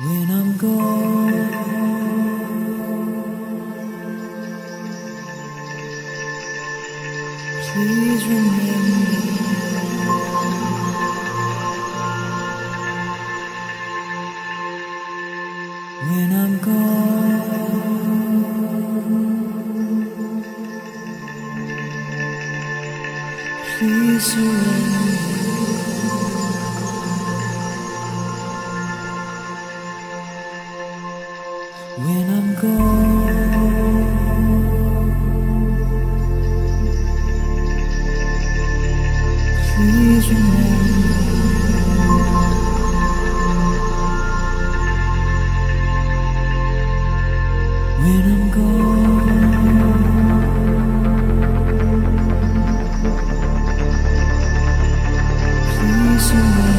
When I'm gone, please remember. When I'm gone, please surrender. when I'm gone. Please remember. When I'm gone, please remember.